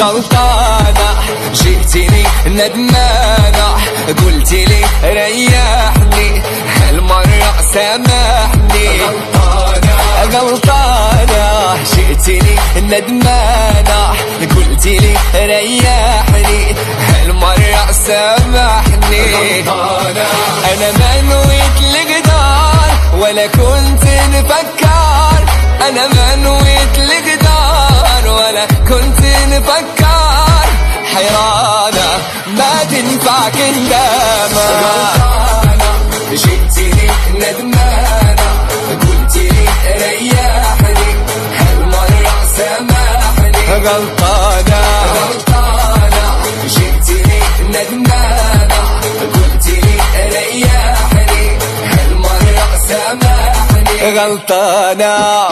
غلطانة جئتني ندمانة قلت لي ريحني هالمرة سامحني؟ غلطانة غلطانة جئتني ندمانة قلت لي ريحني هالمرة سامحني؟ أنا ما نويت ولا كنت نفكر أنا ما نويت لقدار ولا كنت نفكر حيرانة ما تنفع كندامة جئتني ندمانة قلت لي ريحني هالمرة سامحني غلطانة غلطانة.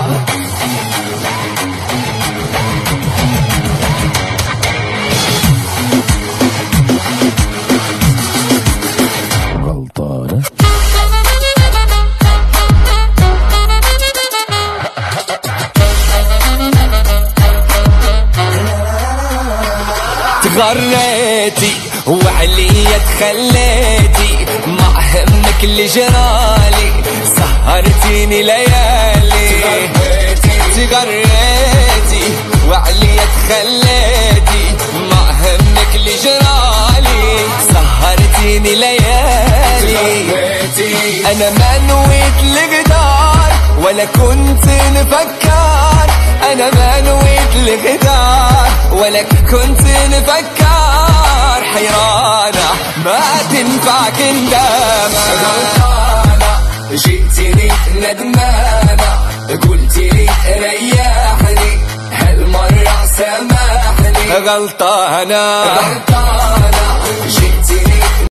غلطانة. تغريتي وعليا تخليتي ما همك اللي جرالي سهرتيني ليالي تغريتي وعليا تخليتي ما همك اللي جرالي سهرتيني ليالي. أنا ما نويت لقدار ولا كنت نفكر أنا ما نويت لغدار ولا كنت نفكر. حيرانة ما تنفع كندامة ندمانة قلت لي ريحني هالمرة سامحني غلطانة. غلطانة. جئتني